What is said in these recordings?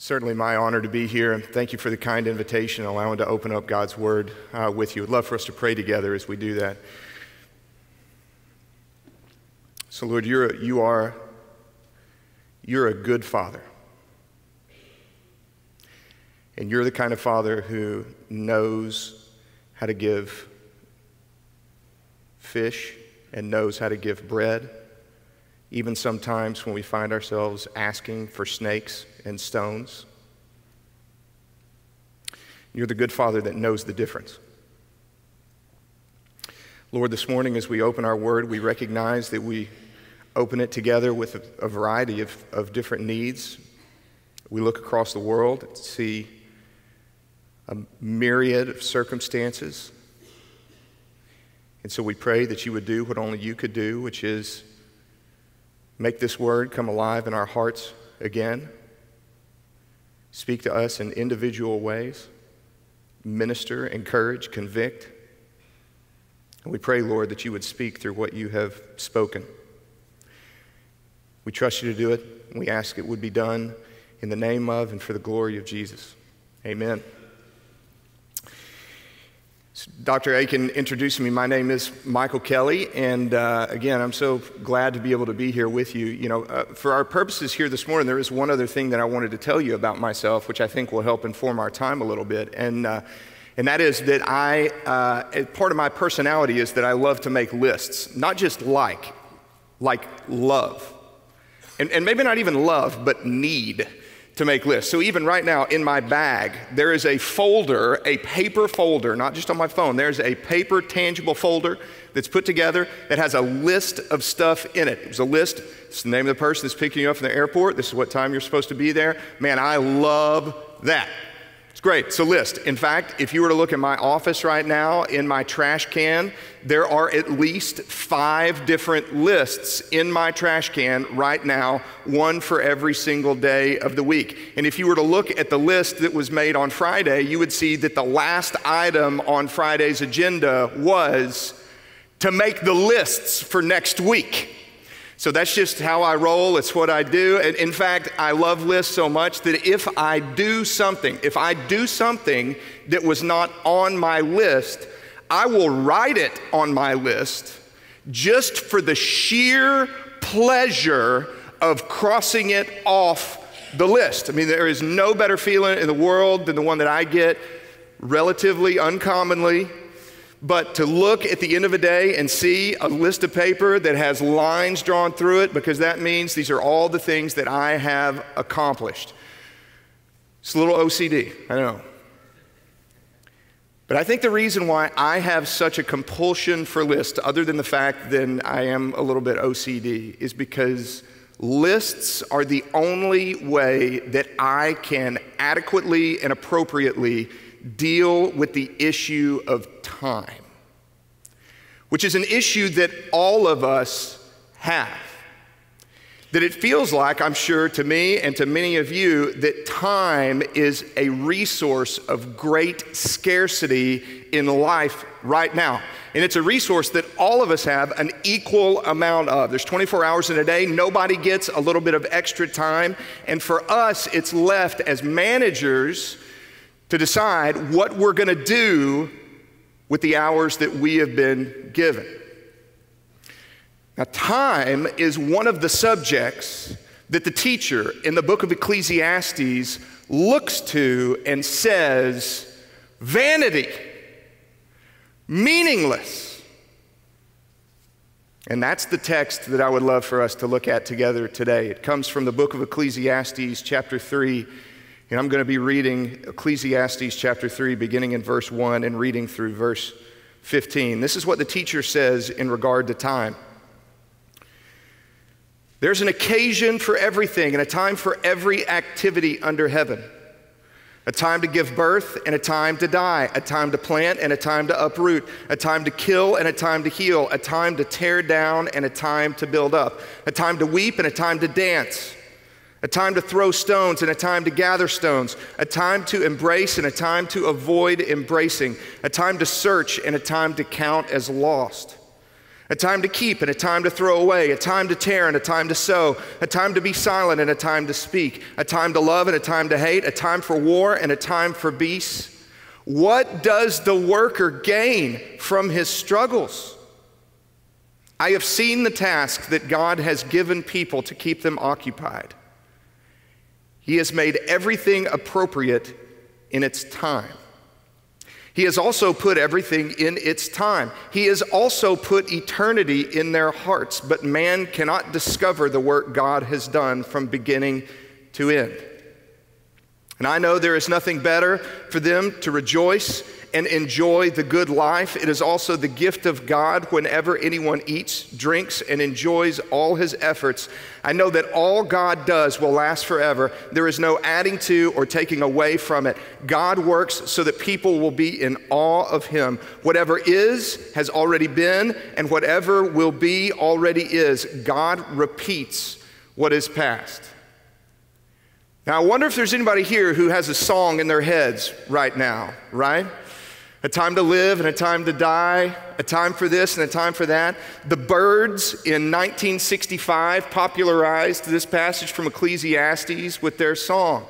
Certainly, my honor to be here, and thank you for the kind invitation, allowing to open up God's Word uh, with you. I'd love for us to pray together as we do that. So, Lord, you're a, you are you're a good father, and you're the kind of father who knows how to give fish and knows how to give bread even sometimes when we find ourselves asking for snakes and stones. You're the good father that knows the difference. Lord, this morning as we open our word, we recognize that we open it together with a, a variety of, of different needs. We look across the world and see a myriad of circumstances. And so we pray that you would do what only you could do, which is Make this word come alive in our hearts again. Speak to us in individual ways. Minister, encourage, convict. And we pray, Lord, that you would speak through what you have spoken. We trust you to do it. We ask it would be done in the name of and for the glory of Jesus. Amen. Dr. Akin introduced me. My name is Michael Kelley, and uh, again, I'm so glad to be able to be here with you. You know, uh, for our purposes here this morning, there is one other thing that I wanted to tell you about myself, which I think will help inform our time a little bit, and uh, and that is that I, uh, part of my personality is that I love to make lists, not just like, like love, and, and maybe not even love, but need to make lists. So even right now in my bag, there is a folder, a paper folder, not just on my phone. There's a paper tangible folder that's put together that has a list of stuff in it. It's a list. It's the name of the person that's picking you up from the airport. This is what time you're supposed to be there. Man, I love that. It's great. So, list. In fact, if you were to look at my office right now, in my trash can, there are at least five different lists in my trash can right now, one for every single day of the week. And if you were to look at the list that was made on Friday, you would see that the last item on Friday's agenda was to make the lists for next week. So that's just how I roll. It's what I do. And in fact, I love lists so much that if I do something, if I do something that was not on my list, I will write it on my list just for the sheer pleasure of crossing it off the list. I mean, there is no better feeling in the world than the one that I get relatively uncommonly but to look at the end of a day and see a list of paper that has lines drawn through it, because that means these are all the things that I have accomplished. It's a little OCD, I know. But I think the reason why I have such a compulsion for lists, other than the fact that I am a little bit OCD, is because lists are the only way that I can adequately and appropriately deal with the issue of time, which is an issue that all of us have. That it feels like, I'm sure, to me and to many of you, that time is a resource of great scarcity in life right now. And it's a resource that all of us have an equal amount of. There's 24 hours in a day, nobody gets a little bit of extra time. And for us, it's left as managers to decide what we're going to do with the hours that we have been given. Now, time is one of the subjects that the teacher in the book of Ecclesiastes looks to and says, vanity, meaningless. And that's the text that I would love for us to look at together today. It comes from the book of Ecclesiastes, chapter 3, and I'm going to be reading Ecclesiastes chapter 3, beginning in verse 1 and reading through verse 15. This is what the teacher says in regard to time. There's an occasion for everything and a time for every activity under heaven. A time to give birth and a time to die, a time to plant and a time to uproot, a time to kill and a time to heal, a time to tear down and a time to build up, a time to weep and a time to dance a time to throw stones and a time to gather stones, a time to embrace and a time to avoid embracing, a time to search and a time to count as lost, a time to keep and a time to throw away, a time to tear and a time to sow, a time to be silent and a time to speak, a time to love and a time to hate, a time for war and a time for peace. What does the worker gain from his struggles? I have seen the task that God has given people to keep them occupied. He has made everything appropriate in its time. He has also put everything in its time. He has also put eternity in their hearts, but man cannot discover the work God has done from beginning to end. And I know there is nothing better for them to rejoice and enjoy the good life. It is also the gift of God whenever anyone eats, drinks, and enjoys all his efforts. I know that all God does will last forever. There is no adding to or taking away from it. God works so that people will be in awe of him. Whatever is has already been, and whatever will be already is. God repeats what is past. Now, I wonder if there's anybody here who has a song in their heads right now, right? A time to live and a time to die, a time for this and a time for that. The Byrds in 1965 popularized this passage from Ecclesiastes with their song.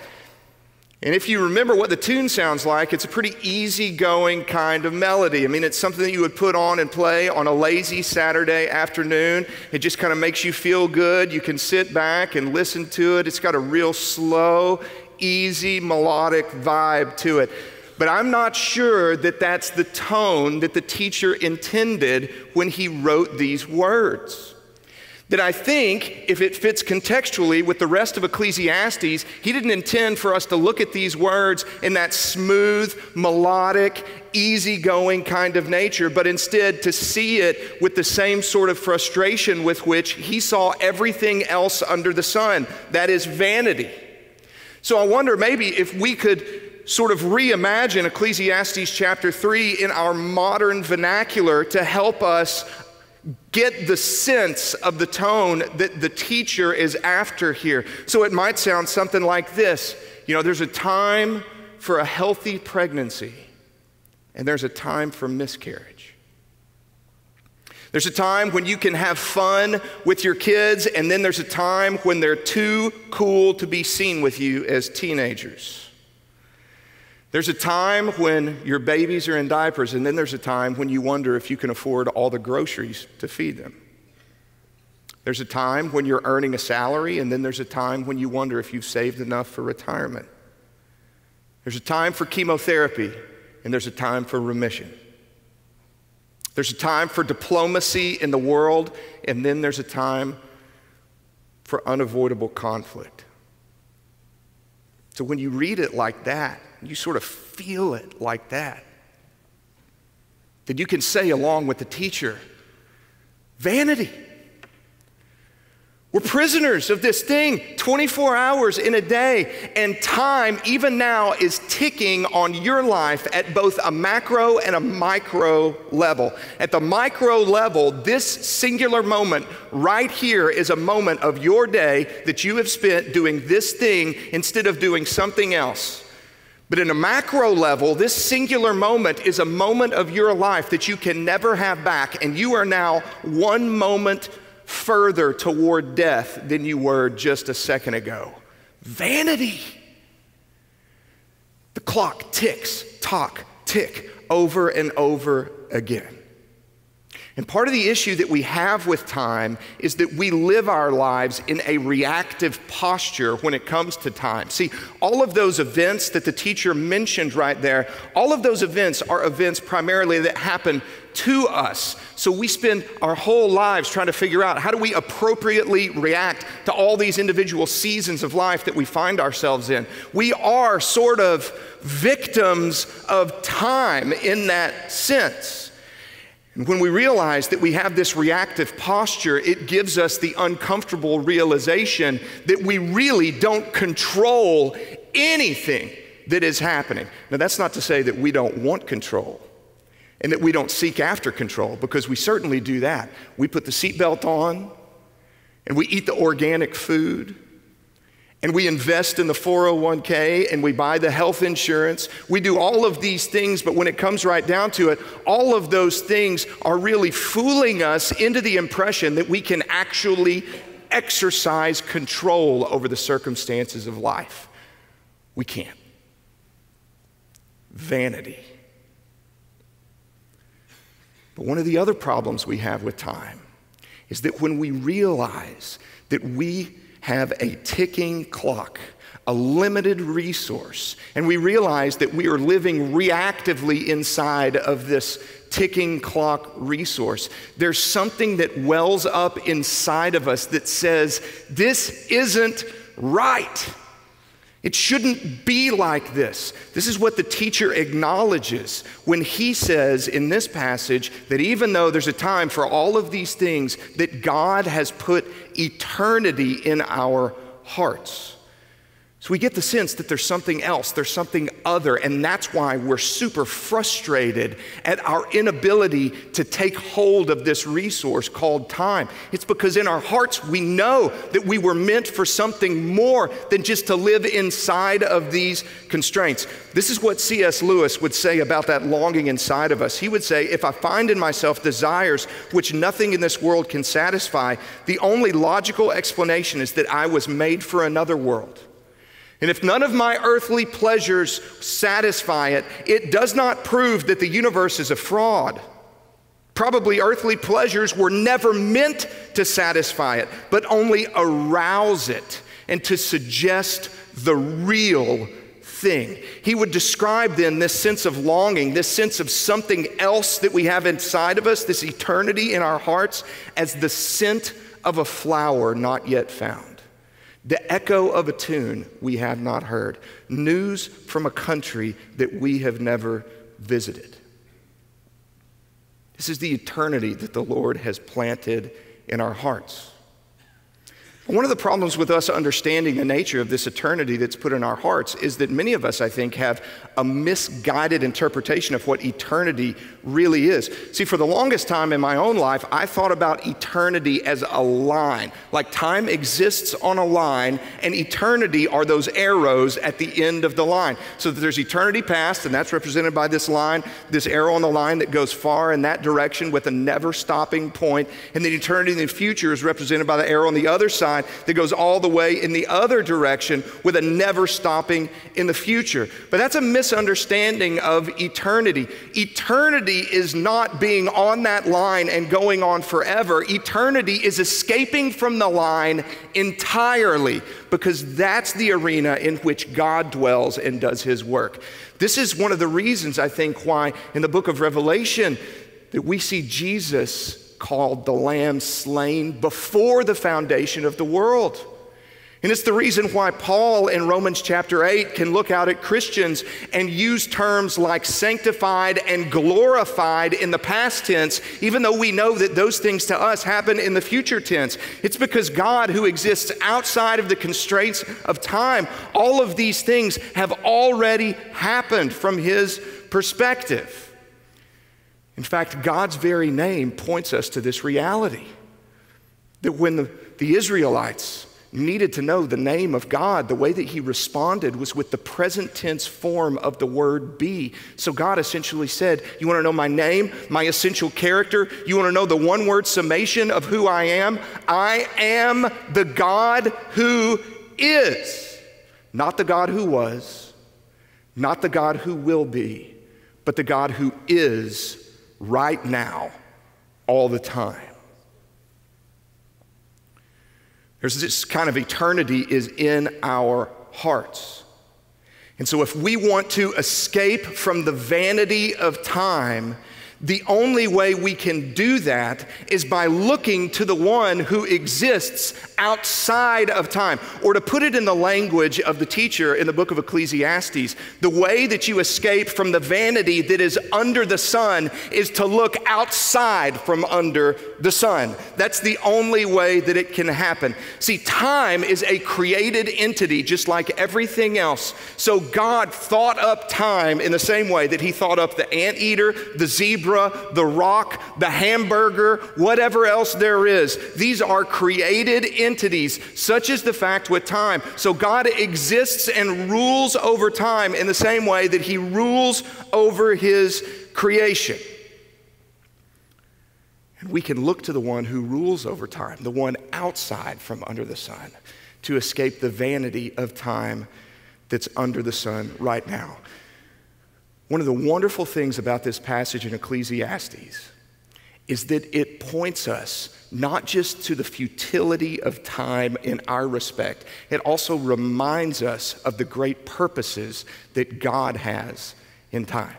And if you remember what the tune sounds like, it's a pretty easygoing kind of melody. I mean, it's something that you would put on and play on a lazy Saturday afternoon. It just kind of makes you feel good. You can sit back and listen to it. It's got a real slow, easy, melodic vibe to it. But I'm not sure that that's the tone that the teacher intended when he wrote these words. That I think, if it fits contextually with the rest of Ecclesiastes, he didn't intend for us to look at these words in that smooth, melodic, easygoing kind of nature, but instead to see it with the same sort of frustration with which he saw everything else under the sun that is vanity. So I wonder maybe if we could sort of reimagine Ecclesiastes chapter 3 in our modern vernacular to help us get the sense of the tone that the teacher is after here. So it might sound something like this You know, there's a time for a healthy pregnancy, and there's a time for miscarriage. There's a time when you can have fun with your kids, and then there's a time when they're too cool to be seen with you as teenagers. There's a time when your babies are in diapers, and then there's a time when you wonder if you can afford all the groceries to feed them. There's a time when you're earning a salary, and then there's a time when you wonder if you've saved enough for retirement. There's a time for chemotherapy, and there's a time for remission. There's a time for diplomacy in the world, and then there's a time for unavoidable conflict. So when you read it like that, you sort of feel it like that. That you can say, along with the teacher, vanity. We're prisoners of this thing 24 hours in a day, and time, even now, is ticking on your life at both a macro and a micro level. At the micro level, this singular moment right here is a moment of your day that you have spent doing this thing instead of doing something else. But in a macro level, this singular moment is a moment of your life that you can never have back, and you are now one moment further toward death than you were just a second ago. Vanity. The clock ticks, talk, tick over and over again. And part of the issue that we have with time is that we live our lives in a reactive posture when it comes to time. See, all of those events that the teacher mentioned right there, all of those events are events primarily that happen to us. So we spend our whole lives trying to figure out how do we appropriately react to all these individual seasons of life that we find ourselves in. We are sort of victims of time in that sense. And when we realize that we have this reactive posture, it gives us the uncomfortable realization that we really don't control anything that is happening. Now, that's not to say that we don't want control and that we don't seek after control, because we certainly do that. We put the seatbelt on and we eat the organic food and we invest in the 401k and we buy the health insurance. We do all of these things, but when it comes right down to it, all of those things are really fooling us into the impression that we can actually exercise control over the circumstances of life. We can't. Vanity. But one of the other problems we have with time is that when we realize that we have a ticking clock, a limited resource, and we realize that we are living reactively inside of this ticking clock resource. There's something that wells up inside of us that says, This isn't right. It shouldn't be like this. This is what the teacher acknowledges when he says in this passage that even though there's a time for all of these things, that God has put eternity in our hearts. So we get the sense that there's something else, there's something other, and that's why we're super frustrated at our inability to take hold of this resource called time. It's because in our hearts we know that we were meant for something more than just to live inside of these constraints. This is what C.S. Lewis would say about that longing inside of us. He would say, If I find in myself desires which nothing in this world can satisfy, the only logical explanation is that I was made for another world. And if none of my earthly pleasures satisfy it, it does not prove that the universe is a fraud. Probably earthly pleasures were never meant to satisfy it, but only arouse it and to suggest the real thing. He would describe then this sense of longing, this sense of something else that we have inside of us, this eternity in our hearts, as the scent of a flower not yet found the echo of a tune we have not heard, news from a country that we have never visited. This is the eternity that the Lord has planted in our hearts. One of the problems with us understanding the nature of this eternity that's put in our hearts is that many of us, I think, have a misguided interpretation of what eternity really is. See, for the longest time in my own life, I thought about eternity as a line. Like time exists on a line, and eternity are those arrows at the end of the line. So there's eternity past, and that's represented by this line, this arrow on the line that goes far in that direction with a never stopping point. And then eternity in the future is represented by the arrow on the other side that goes all the way in the other direction with a never stopping in the future. But that's a misunderstanding of eternity. Eternity is not being on that line and going on forever. Eternity is escaping from the line entirely because that's the arena in which God dwells and does his work. This is one of the reasons I think why in the book of Revelation that we see Jesus called the Lamb slain before the foundation of the world. And it's the reason why Paul in Romans chapter 8 can look out at Christians and use terms like sanctified and glorified in the past tense, even though we know that those things to us happen in the future tense. It's because God, who exists outside of the constraints of time, all of these things have already happened from his perspective. In fact, God's very name points us to this reality that when the, the Israelites needed to know the name of God, the way that he responded was with the present tense form of the word be. So God essentially said, You want to know my name, my essential character? You want to know the one word summation of who I am? I am the God who is, not the God who was, not the God who will be, but the God who is right now, all the time. There's this kind of eternity is in our hearts. And so, if we want to escape from the vanity of time the only way we can do that is by looking to the one who exists outside of time. Or to put it in the language of the teacher in the book of Ecclesiastes, the way that you escape from the vanity that is under the sun is to look outside from under the sun. That's the only way that it can happen. See, time is a created entity just like everything else. So God thought up time in the same way that He thought up the anteater, the zebra, zebra, the rock, the hamburger, whatever else there is. These are created entities, such is the fact with time. So God exists and rules over time in the same way that He rules over His creation. And we can look to the one who rules over time, the one outside from under the sun, to escape the vanity of time that's under the sun right now. One of the wonderful things about this passage in Ecclesiastes is that it points us not just to the futility of time in our respect, it also reminds us of the great purposes that God has in time.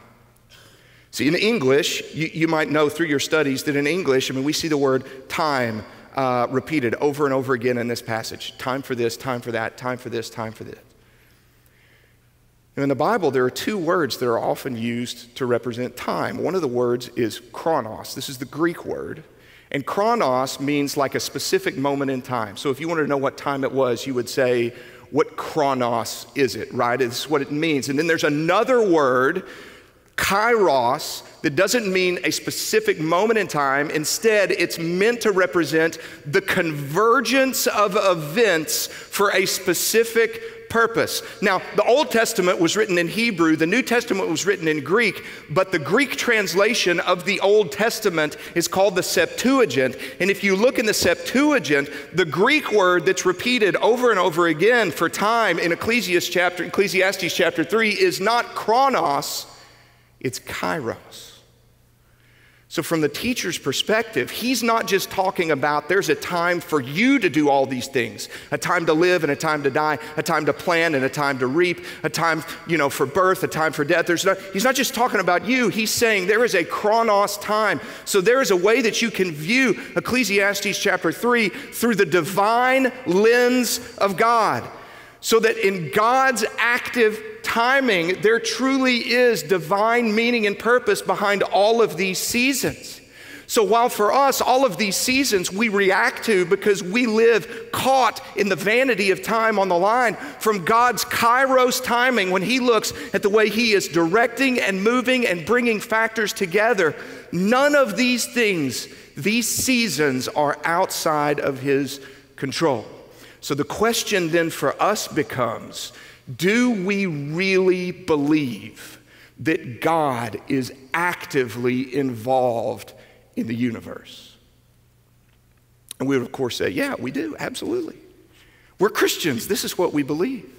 See, in English, you, you might know through your studies that in English, I mean, we see the word time uh, repeated over and over again in this passage time for this, time for that, time for this, time for this. In the Bible, there are two words that are often used to represent time. One of the words is chronos. This is the Greek word. And chronos means like a specific moment in time. So if you wanted to know what time it was, you would say, What chronos is it, right? It's what it means. And then there's another word kairos that doesn't mean a specific moment in time. Instead, it's meant to represent the convergence of events for a specific purpose. Now, the Old Testament was written in Hebrew, the New Testament was written in Greek, but the Greek translation of the Old Testament is called the Septuagint. And if you look in the Septuagint, the Greek word that's repeated over and over again for time in Ecclesiastes chapter, Ecclesiastes chapter 3 is not chronos it's kairos. So, from the teacher's perspective, he's not just talking about there's a time for you to do all these things a time to live and a time to die, a time to plant and a time to reap, a time you know, for birth, a time for death. There's not, he's not just talking about you, he's saying there is a chronos time. So, there is a way that you can view Ecclesiastes chapter 3 through the divine lens of God. So that in God's active timing, there truly is divine meaning and purpose behind all of these seasons. So while for us, all of these seasons we react to because we live caught in the vanity of time on the line, from God's kairos timing, when He looks at the way He is directing and moving and bringing factors together, none of these things, these seasons, are outside of His control. So the question then for us becomes do we really believe that God is actively involved in the universe? And we would, of course, say, yeah, we do, absolutely. We're Christians. This is what we believe.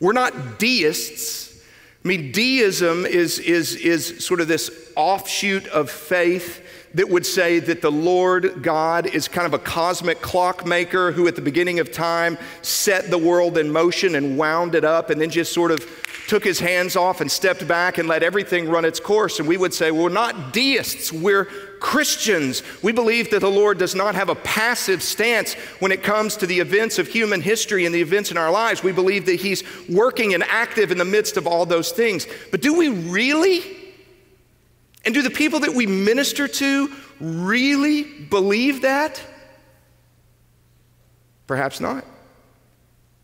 We're not deists. I mean, deism is, is, is sort of this offshoot of faith that would say that the Lord God is kind of a cosmic clockmaker who, at the beginning of time, set the world in motion and wound it up and then just sort of took his hands off and stepped back and let everything run its course. And we would say, well, we're not deists, we're Christians. We believe that the Lord does not have a passive stance when it comes to the events of human history and the events in our lives. We believe that He's working and active in the midst of all those things. But do we really? And do the people that we minister to really believe that? Perhaps not.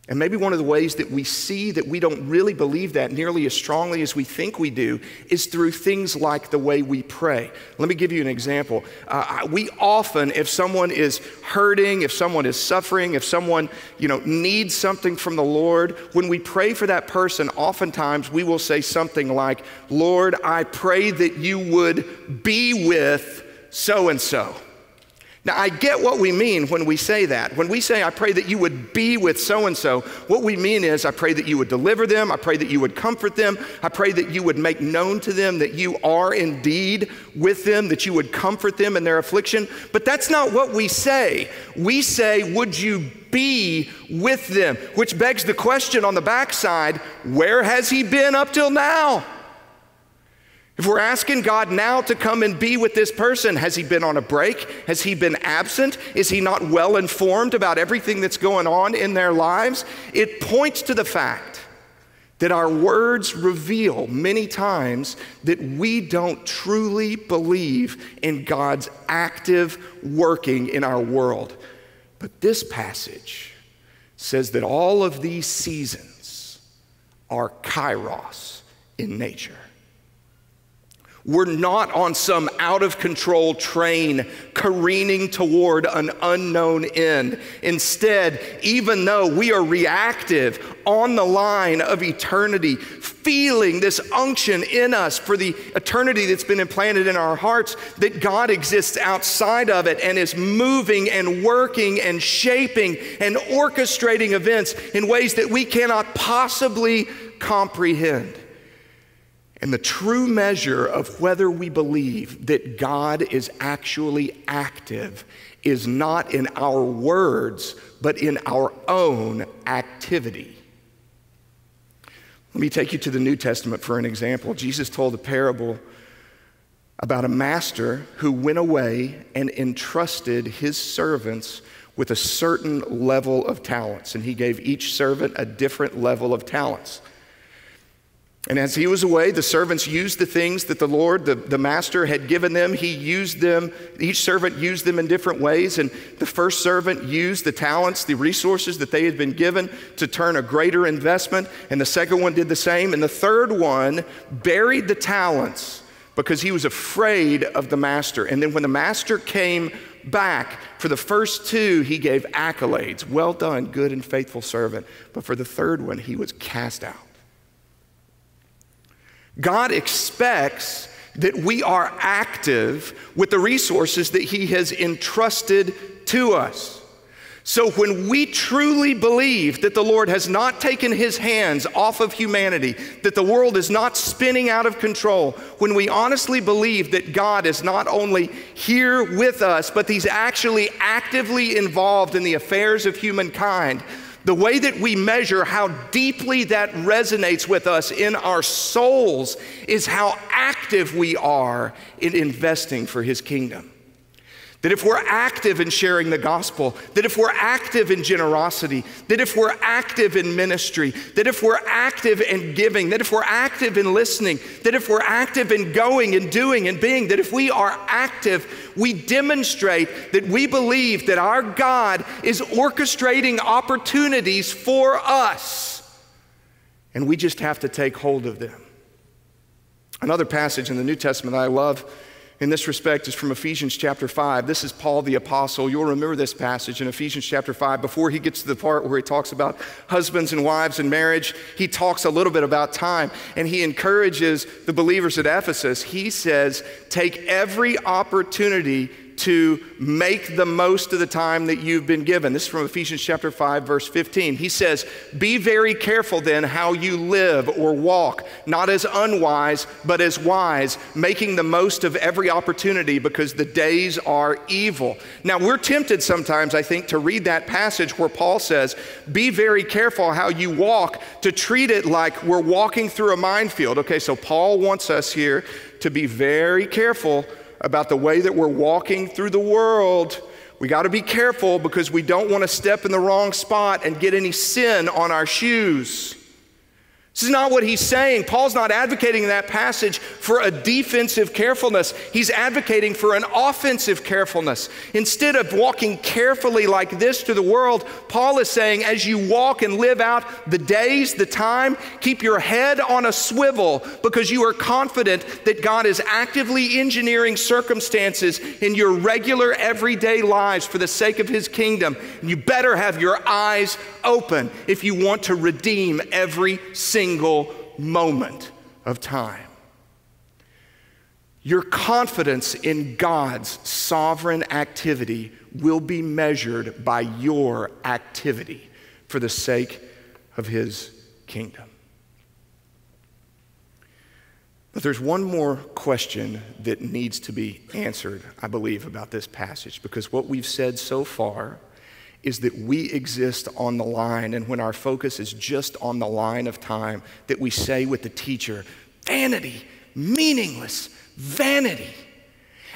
And maybe one of the ways that we see that we don't really believe that nearly as strongly as we think we do is through things like the way we pray. Let me give you an example. Uh, we often, if someone is hurting, if someone is suffering, if someone you know needs something from the Lord, when we pray for that person, oftentimes we will say something like, "Lord, I pray that you would be with so and so." Now, I get what we mean when we say that. When we say, I pray that you would be with so and so, what we mean is, I pray that you would deliver them. I pray that you would comfort them. I pray that you would make known to them that you are indeed with them, that you would comfort them in their affliction. But that's not what we say. We say, Would you be with them? Which begs the question on the backside where has he been up till now? If we're asking God now to come and be with this person, has he been on a break? Has he been absent? Is he not well informed about everything that's going on in their lives? It points to the fact that our words reveal many times that we don't truly believe in God's active working in our world. But this passage says that all of these seasons are kairos in nature. We're not on some out of control train careening toward an unknown end. Instead, even though we are reactive on the line of eternity, feeling this unction in us for the eternity that's been implanted in our hearts, that God exists outside of it and is moving and working and shaping and orchestrating events in ways that we cannot possibly comprehend. And the true measure of whether we believe that God is actually active is not in our words, but in our own activity. Let me take you to the New Testament for an example. Jesus told a parable about a master who went away and entrusted his servants with a certain level of talents, and he gave each servant a different level of talents. And as he was away, the servants used the things that the Lord, the, the master, had given them. He used them, each servant used them in different ways. And the first servant used the talents, the resources that they had been given to turn a greater investment. And the second one did the same. And the third one buried the talents because he was afraid of the master. And then when the master came back, for the first two, he gave accolades. Well done, good and faithful servant. But for the third one, he was cast out. God expects that we are active with the resources that He has entrusted to us. So, when we truly believe that the Lord has not taken his hands off of humanity, that the world is not spinning out of control, when we honestly believe that God is not only here with us, but he's actually actively involved in the affairs of humankind, the way that we measure how deeply that resonates with us in our souls is how active we are in investing for His kingdom. That if we're active in sharing the gospel, that if we're active in generosity, that if we're active in ministry, that if we're active in giving, that if we're active in listening, that if we're active in going and doing and being, that if we are active, we demonstrate that we believe that our God is orchestrating opportunities for us. And we just have to take hold of them. Another passage in the New Testament I love in this respect is from Ephesians chapter 5. This is Paul the Apostle. You'll remember this passage in Ephesians chapter 5. Before he gets to the part where he talks about husbands and wives and marriage, he talks a little bit about time and he encourages the believers at Ephesus. He says, Take every opportunity to make the most of the time that you've been given. This is from Ephesians chapter 5 verse 15. He says, "Be very careful then how you live or walk, not as unwise, but as wise, making the most of every opportunity because the days are evil." Now, we're tempted sometimes, I think, to read that passage where Paul says, "Be very careful how you walk," to treat it like we're walking through a minefield. Okay, so Paul wants us here to be very careful about the way that we're walking through the world. We got to be careful because we don't want to step in the wrong spot and get any sin on our shoes. This is not what he's saying. Paul's not advocating in that passage for a defensive carefulness. He's advocating for an offensive carefulness. Instead of walking carefully like this to the world, Paul is saying, as you walk and live out the days, the time, keep your head on a swivel because you are confident that God is actively engineering circumstances in your regular everyday lives for the sake of his kingdom. And you better have your eyes open if you want to redeem every single moment of time. Your confidence in God's sovereign activity will be measured by your activity for the sake of His kingdom. But there's one more question that needs to be answered, I believe, about this passage, because what we've said so far is that we exist on the line, and when our focus is just on the line of time, that we say with the teacher, vanity, meaningless, vanity.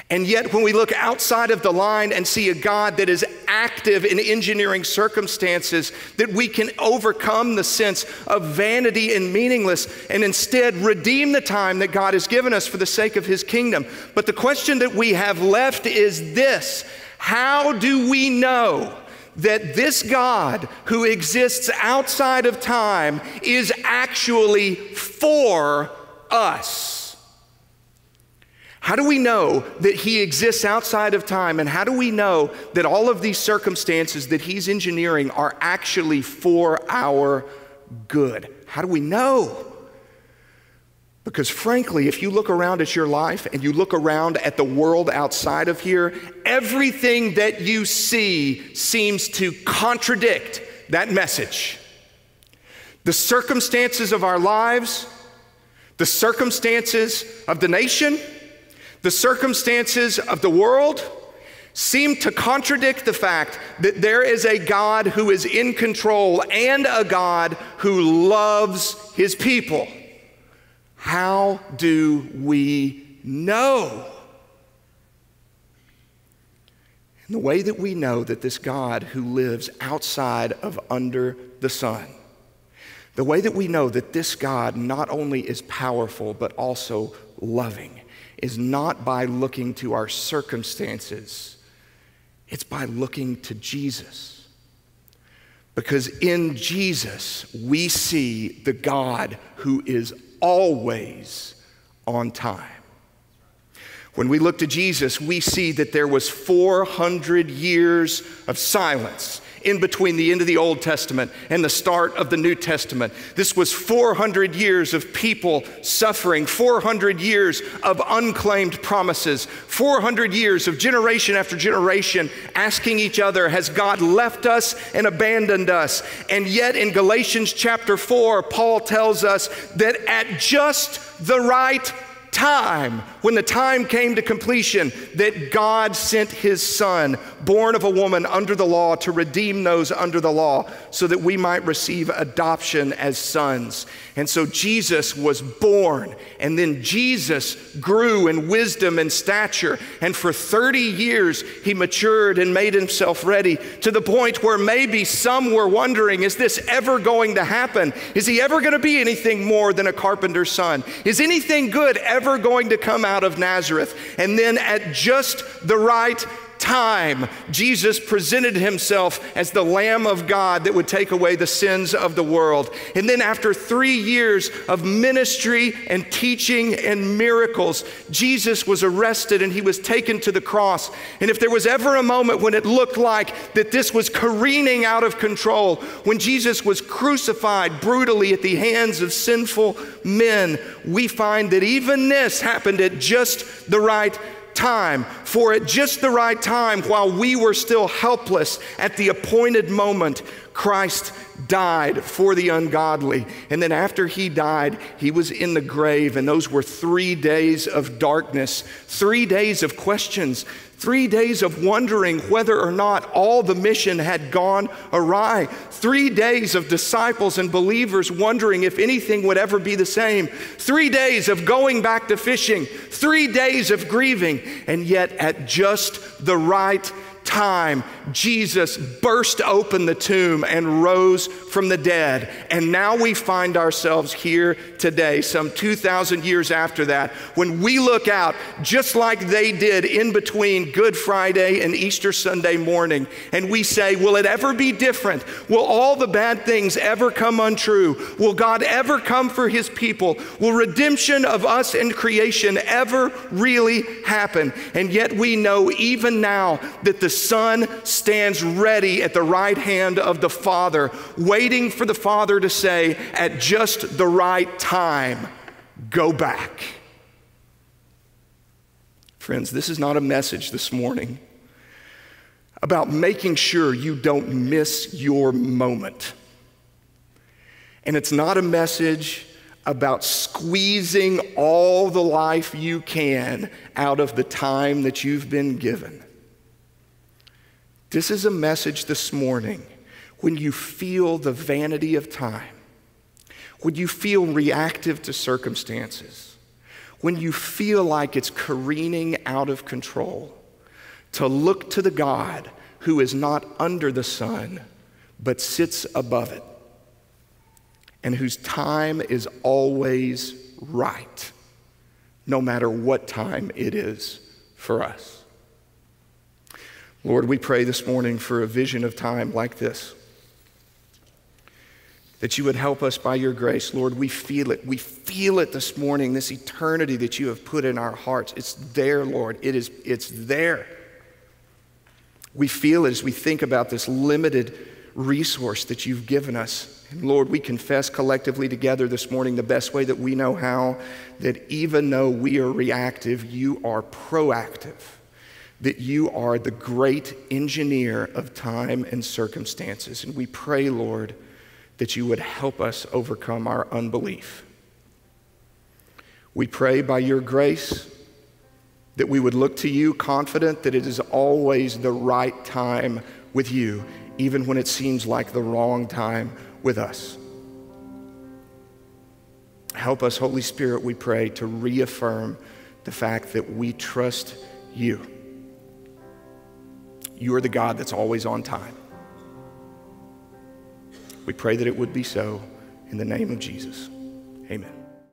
And yet, when we look outside of the line and see a God that is active in engineering circumstances, that we can overcome the sense of vanity and meaningless and instead redeem the time that God has given us for the sake of His kingdom. But the question that we have left is this How do we know? That this God who exists outside of time is actually for us. How do we know that He exists outside of time? And how do we know that all of these circumstances that He's engineering are actually for our good? How do we know? Because frankly, if you look around at your life and you look around at the world outside of here, everything that you see seems to contradict that message. The circumstances of our lives, the circumstances of the nation, the circumstances of the world seem to contradict the fact that there is a God who is in control and a God who loves his people. How do we know? And the way that we know that this God who lives outside of under the sun, the way that we know that this God not only is powerful but also loving, is not by looking to our circumstances, it's by looking to Jesus. Because in Jesus, we see the God who is always on time. When we look to Jesus, we see that there was 400 years of silence in between the end of the Old Testament and the start of the New Testament. This was 400 years of people suffering, 400 years of unclaimed promises, 400 years of generation after generation asking each other, Has God left us and abandoned us? And yet in Galatians chapter 4, Paul tells us that at just the right time, when the time came to completion, that God sent his son, born of a woman under the law, to redeem those under the law, so that we might receive adoption as sons. And so Jesus was born, and then Jesus grew in wisdom and stature. And for 30 years, he matured and made himself ready to the point where maybe some were wondering is this ever going to happen? Is he ever going to be anything more than a carpenter's son? Is anything good ever going to come out of Nazareth? And then at just the right time, Jesus presented himself as the Lamb of God that would take away the sins of the world. And then, after three years of ministry and teaching and miracles, Jesus was arrested and he was taken to the cross. And if there was ever a moment when it looked like that this was careening out of control, when Jesus was crucified brutally at the hands of sinful men, we find that even this happened at just the right time, for at just the right time, while we were still helpless, at the appointed moment, Christ died for the ungodly. And then after he died, he was in the grave, and those were three days of darkness, three days of questions, Three days of wondering whether or not all the mission had gone awry. Three days of disciples and believers wondering if anything would ever be the same. Three days of going back to fishing. Three days of grieving. And yet, at just the right time, Jesus burst open the tomb and rose from the dead. And now we find ourselves here today, some 2,000 years after that, when we look out, just like they did in between Good Friday and Easter Sunday morning, and we say, Will it ever be different? Will all the bad things ever come untrue? Will God ever come for his people? Will redemption of us and creation ever really happen? And yet we know even now that the Son stands ready at the right hand of the Father, waiting for the Father to say, at just the right time, go back. Friends, this is not a message this morning about making sure you don't miss your moment. And it's not a message about squeezing all the life you can out of the time that you've been given. This is a message this morning when you feel the vanity of time, when you feel reactive to circumstances, when you feel like it's careening out of control, to look to the God who is not under the sun, but sits above it, and whose time is always right, no matter what time it is for us. Lord, we pray this morning for a vision of time like this. that you would help us by your grace. Lord, we feel it. We feel it this morning, this eternity that you have put in our hearts. It's there, Lord. It is, it's there. We feel it as we think about this limited resource that you've given us. And Lord, we confess collectively together this morning the best way that we know how that even though we are reactive, you are proactive, that you are the great engineer of time and circumstances. And we pray, Lord, that you would help us overcome our unbelief. We pray by your grace that we would look to you confident that it is always the right time with you, even when it seems like the wrong time with us. Help us, Holy Spirit, we pray, to reaffirm the fact that we trust you. You are the God that's always on time. We pray that it would be so in the name of Jesus. Amen.